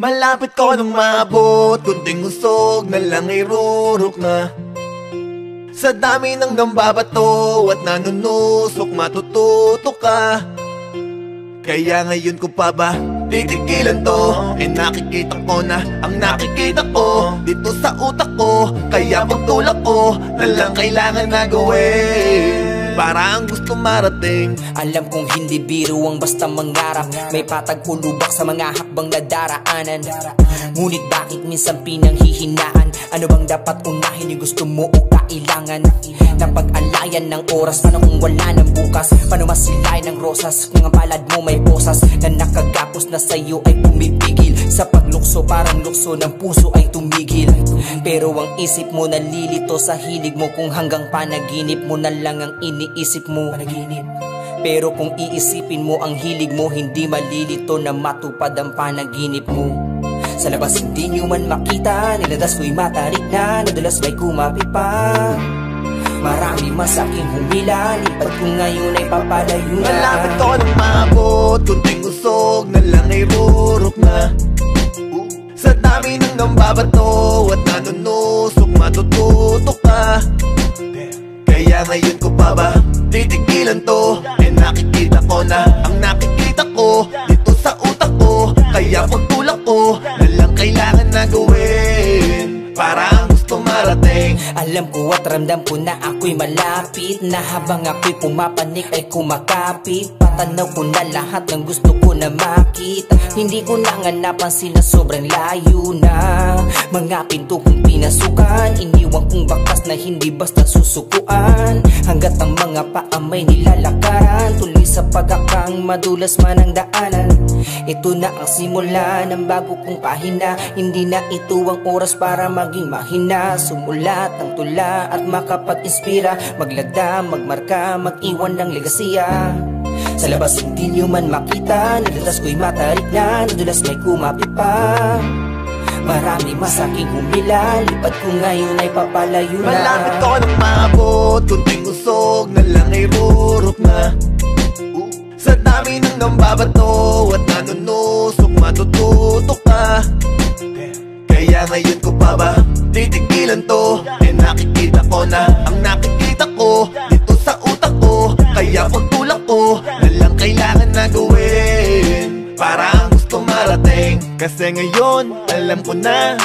Malapit ko nang maabot Kunting usog na lang ay rurok na. Sa dami ng nambabato At nanunusok matututo ka. Kaya ngayon ko pa ba titigilan to? Eh nakikita ko na ang nakikita ko Dito sa utak ko. Kaya pagtulak ko Na lang kailangan na gawin para ang gusto marating. Alam kong hindi biro ang basta mangarap. May patag ulubak sa mga hakbang na daraanan. Ngunit bakit minsan pinanghihinaan? Ano bang dapat unahin yung gusto mo o kailangan? Na pag-alayan ng oras. Paano kung wala ng bukas? Paano masilay ng rosas? Kung ang balad mo may bosas Na nakagapos na sa'yo ay pumipigil. Sa paglukso parang lukso ng puso ay tumigil Pero ang isip mo nalilito sa hilig mo Kung hanggang panaginip mo na lang ang iniisip mo. Panaginip. Pero kung iisipin mo ang hilig mo Hindi malilito na matupad ang panaginip mo. Sa labas hindi nyo man makita Niladas ko'y matarik na Nadalas may kumapit pa? Marami masaking humila Lipat ko ngayon ay papalayo na. Malapit ko nang maabot Kunting usog na lang ay rurok na. Sa dami ng nambabato At nanunusok matututo ka Kaya ngayon ko pa ba titigilan to? Eh nakikita ko na ang nakikita ko Dito sa utak ko. Kaya pagtulak ko Na lang kailangan na gawin Para marating Alam ko at ramdam ko na ako'y malapit Na habang ako'y pumapanik ay kumakapit. Patanaw ko na lahat ng gusto ko na makita. Hindi ko na nga napansin na sobrang layo na. Mga pinto kong pinasukan Iniwan kong bakas na hindi basta susukuan. Hanggat ang mga paa may nilalakaran Tuloy sa pagkakang madulas man ang daanan Ito na ang simula ng bago kong pahina. Hindi na ito ang oras para maging mahina. Sumulat ng tula at makapag-inspira. Maglagda, magmarka, mag-iwan ng legasiya. Sa labas hindi nyo man makita. Nadalas ko'y matarik na. Nadulas may kumapit pa. Marami masaking humila. Lipat ko ngayon ay papalayo na. Malapit ko nang maabot. Kunting usog na lang ay rurok na. Sa dami ng nambabato gawin Para ang gusto marating. Kasi ngayon alam ko na.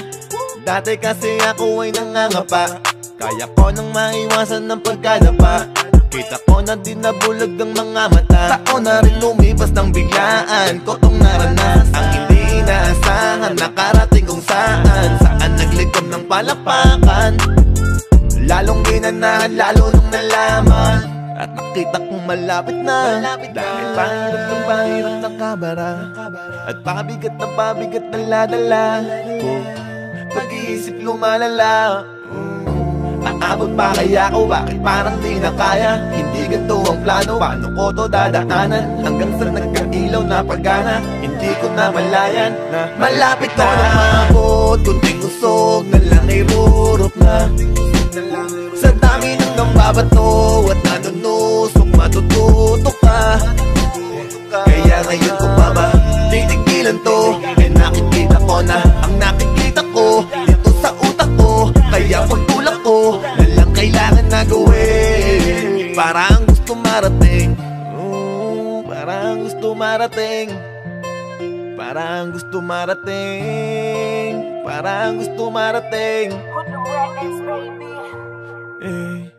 Dati kasi ako ay nangangapa. Kaya ko nang maiwasan ng pagkadapa Kita ko na din nabulag ang mga mata. Taon na rin lumibas ng biglaan. Ko tong naranas Ang hindi inaasahan. Nakarating kung saan. Saan naglikom ng palapakan. Lalong ginanahan Lalo nung nalaman At nakita kong malapit na. Dahil pahirap ng pahirap ng kabara At pabigat ng pabigat ng ladala. Ko Pag-iisip lumalala. Aabot pa kaya ako, bakit parang di na kaya? Hindi ganito ang plano, paano ko to dadaanan? Hanggang sa nagkailaw na pagana. Hindi ko na malayan na Malapit ko na. Maabot Kunting usog na lang ay rurok na Sa dami ng nambabato At nanunusok matututo ka. Kaya ngayon ko pa ba titigilan to. Eh nakikita ko na ang nakikita ko. Dito sa utak ko Kaya pagtulak ko Na lang kailangan na gawin. Para ang gusto marating. Para ang gusto marating Para ang gusto marating Para ang gusto marating the records, baby. eh.